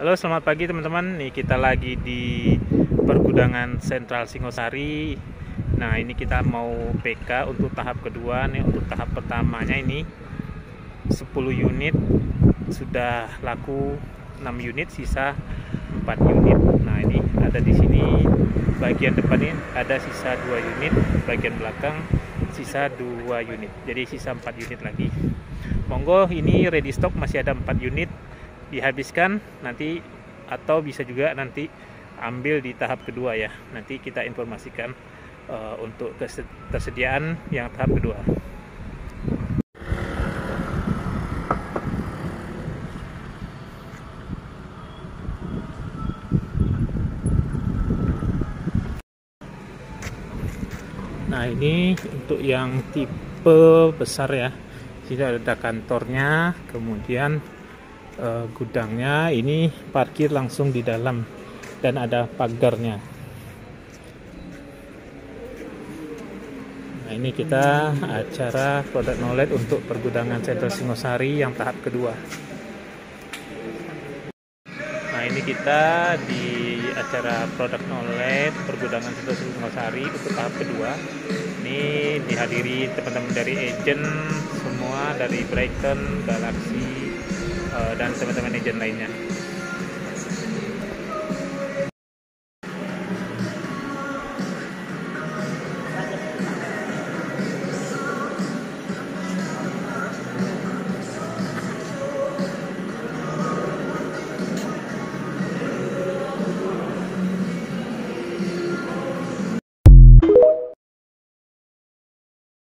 Halo, selamat pagi teman-teman. Nih kita lagi di pergudangan Sentral Singosari. Nah, ini kita mau PK untuk tahap kedua nih. Untuk tahap pertamanya ini 10 unit sudah laku 6 unit, sisa 4 unit. Nah, ini ada di sini bagian depan ini ada sisa 2 unit, bagian belakang sisa 2 unit. Jadi sisa 4 unit lagi. Monggo ini ready stock masih ada 4 unit dihabiskan nanti atau bisa juga nanti ambil di tahap kedua ya. Nanti kita informasikan uh, untuk ketersediaan yang tahap kedua. Nah ini untuk yang tipe besar ya. Sini ada kantornya kemudian uh, gudangnya ini parkir langsung di dalam dan ada pagarnya. Nah ini kita acara produk knowledge untuk pergudangan Sentral Singosari yang tahap kedua. Nah ini kita di acara produk knowledge pergudangan Sentral Singosari untuk tahap kedua. Ini dihadiri teman-teman dari agent semua dari Brighton, Galaxy, uh, dan teman-teman agent lainnya